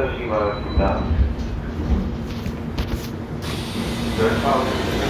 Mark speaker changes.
Speaker 1: 찾아주시기 바랍니다. 열차